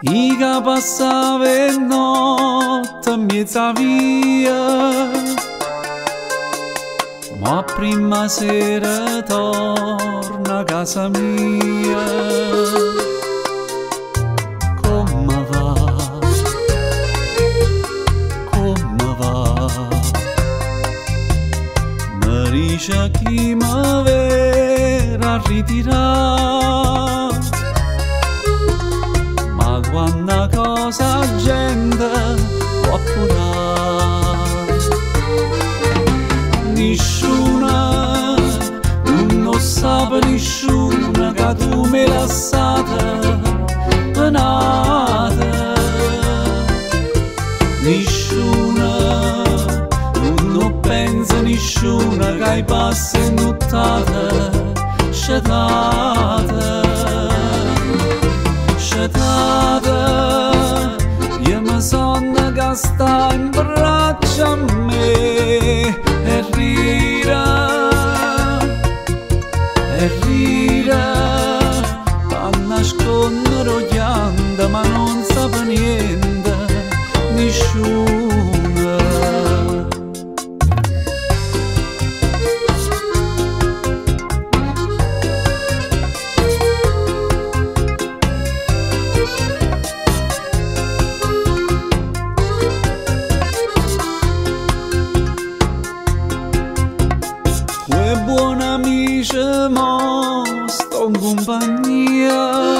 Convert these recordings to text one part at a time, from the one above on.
Iga passava notte in mezzo a via Ma prima sera torna a casa mia Come va? Come va? Mi dice chi mi ritirare cosa gente può appurare nessuna non lo sa nessuna che tu mi lasciata pianto Ma non sa per niente Nessuna. Quei buoni amici mo sto in compagnia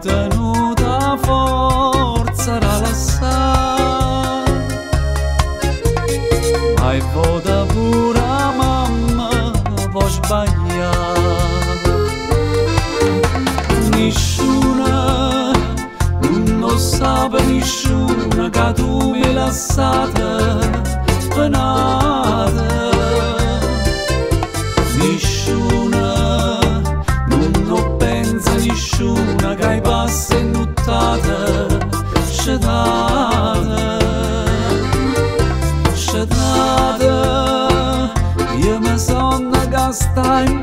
Tenuta an lăsată în adă. Niciuna, nu o penza niciuna Că ai base nutată și dată Și dată E mesonna că stai în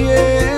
yeah.